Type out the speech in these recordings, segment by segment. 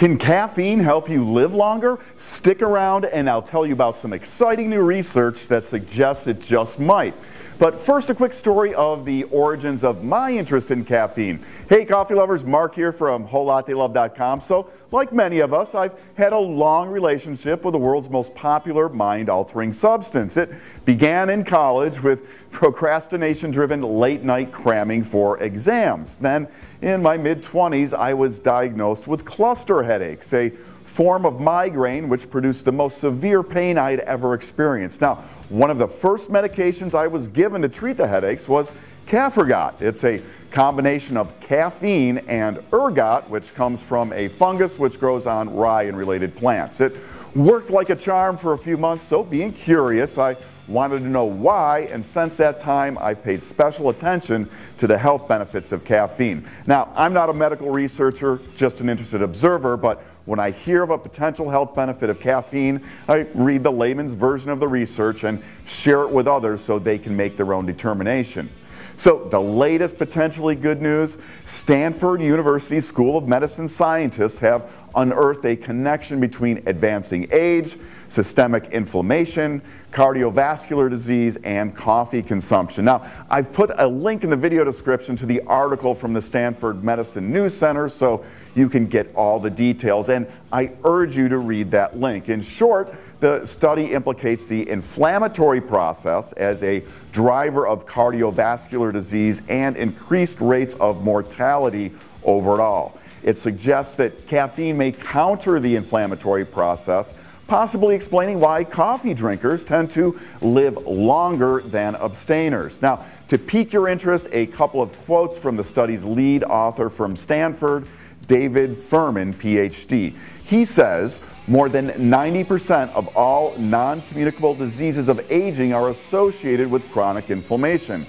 Can caffeine help you live longer? Stick around and I'll tell you about some exciting new research that suggests it just might. But first, a quick story of the origins of my interest in caffeine. Hey, coffee lovers, Marc here from WholeLatteLove.com. So, like many of us, I've had a long relationship with the world's most popular mind-altering substance. It began in college with procrastination-driven late-night cramming for exams. Then, in my mid-20s, I was diagnosed with cluster headaches, a form of migraine which produced the most severe pain I'd ever experienced. Now, one of the first medications I was given to treat the headaches was Cafergot. It's a combination of caffeine and ergot, which comes from a fungus which grows on rye and related plants. It worked like a charm for a few months, so being curious, I wanted to know why, and since that time, I've paid special attention to the health benefits of caffeine. Now, I'm not a medical researcher, just an interested observer, but when I hear of a potential health benefit of caffeine, I read the layman's version of the research and share it with others so they can make their own determination. So, the latest potentially good news Stanford University School of Medicine scientists have unearthed a connection between advancing age, systemic inflammation, cardiovascular disease, and coffee consumption. Now, I've put a link in the video description to the article from the Stanford Medicine News Center so you can get all the details, and I urge you to read that link. In short, the study implicates the inflammatory process as a driver of cardiovascular disease and increased rates of mortality overall. It suggests that caffeine may counter the inflammatory process, possibly explaining why coffee drinkers tend to live longer than abstainers. Now, to pique your interest, a couple of quotes from the study's lead author from Stanford, David Furman, PhD. He says more than 90% of all non communicable diseases of aging are associated with chronic inflammation.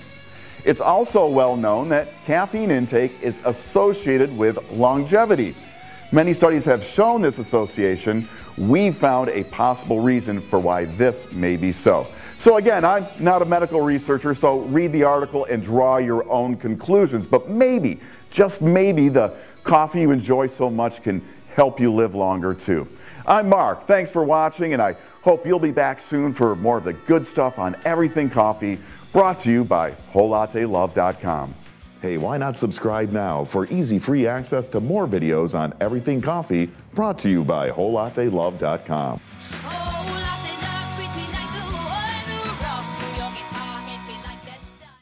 It's also well known that caffeine intake is associated with longevity. Many studies have shown this association. We found a possible reason for why this may be so. So, again, I'm not a medical researcher, so read the article and draw your own conclusions. But maybe, just maybe, the coffee you enjoy so much can help you live longer too. I'm Marc. Thanks for watching, and I hope you'll be back soon for more of the good stuff on everything coffee Brought to you by WholeLatteLove.com. Hey, why not subscribe now for easy free access to more videos on everything coffee brought to you by WholeLatteLove.com.